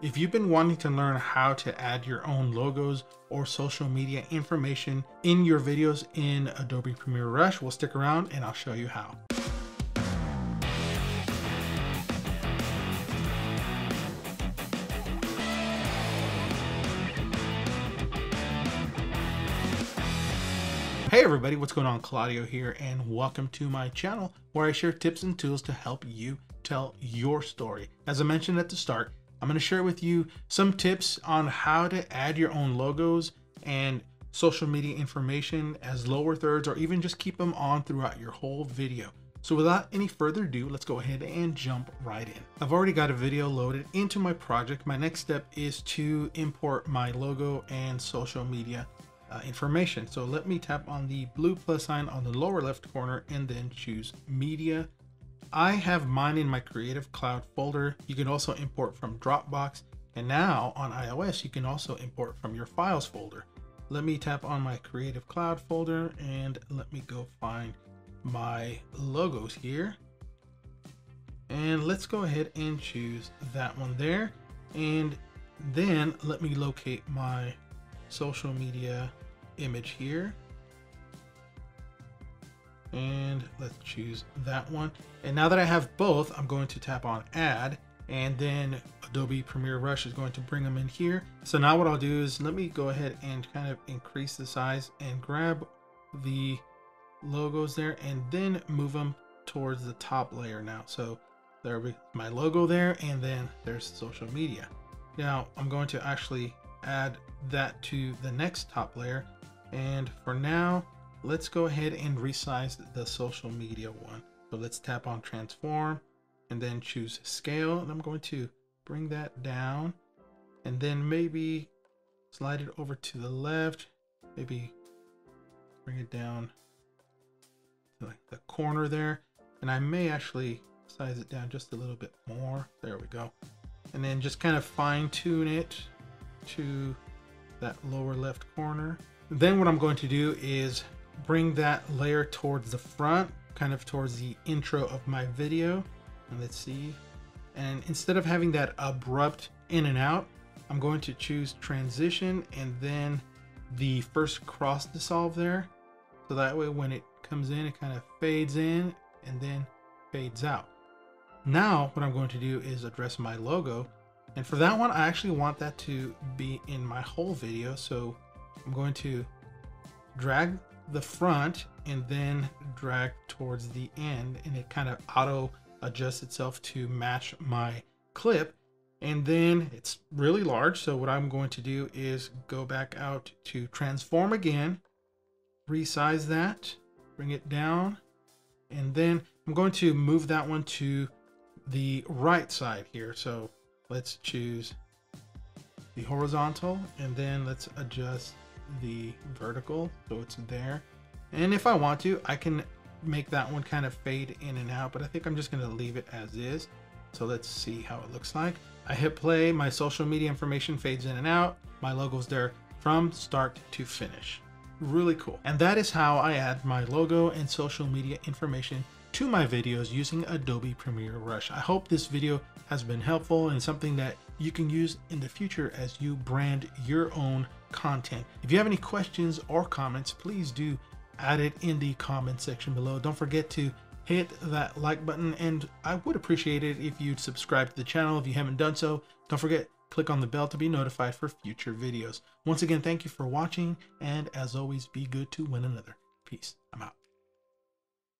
If you've been wanting to learn how to add your own logos or social media information in your videos in Adobe Premiere Rush, we'll stick around and I'll show you how. Hey everybody, what's going on? Claudio here and welcome to my channel where I share tips and tools to help you tell your story. As I mentioned at the start, I'm going to share with you some tips on how to add your own logos and social media information as lower thirds or even just keep them on throughout your whole video. So without any further ado, let's go ahead and jump right in. I've already got a video loaded into my project. My next step is to import my logo and social media uh, information. So let me tap on the blue plus sign on the lower left corner and then choose media. I have mine in my Creative Cloud folder. You can also import from Dropbox. And now on iOS, you can also import from your files folder. Let me tap on my Creative Cloud folder and let me go find my logos here. And let's go ahead and choose that one there. And then let me locate my social media image here. And let's choose that one. And now that I have both, I'm going to tap on add and then Adobe Premiere Rush is going to bring them in here. So now what I'll do is let me go ahead and kind of increase the size and grab the logos there and then move them towards the top layer now. So there be my logo there and then there's social media. Now I'm going to actually add that to the next top layer and for now, let's go ahead and resize the social media one. So let's tap on transform and then choose scale. And I'm going to bring that down and then maybe slide it over to the left. Maybe bring it down to like the corner there. And I may actually size it down just a little bit more. There we go. And then just kind of fine tune it to that lower left corner. Then what I'm going to do is bring that layer towards the front, kind of towards the intro of my video. And let's see. And instead of having that abrupt in and out, I'm going to choose transition and then the first cross dissolve there. So that way when it comes in, it kind of fades in and then fades out. Now what I'm going to do is address my logo. And for that one, I actually want that to be in my whole video. So I'm going to drag the front and then drag towards the end and it kind of auto adjusts itself to match my clip. And then it's really large so what I'm going to do is go back out to transform again resize that bring it down and then I'm going to move that one to the right side here. So let's choose the horizontal and then let's adjust the vertical so it's there. And if I want to I can make that one kind of fade in and out but I think I'm just going to leave it as is. So let's see how it looks like. I hit play my social media information fades in and out my logo's there from start to finish. Really cool. And that is how I add my logo and social media information to my videos using Adobe Premiere Rush. I hope this video has been helpful and something that you can use in the future as you brand your own content. If you have any questions or comments, please do add it in the comment section below. Don't forget to hit that like button and I would appreciate it if you'd subscribe to the channel if you haven't done so. Don't forget, click on the bell to be notified for future videos. Once again, thank you for watching and as always, be good to one another. Peace. I'm out.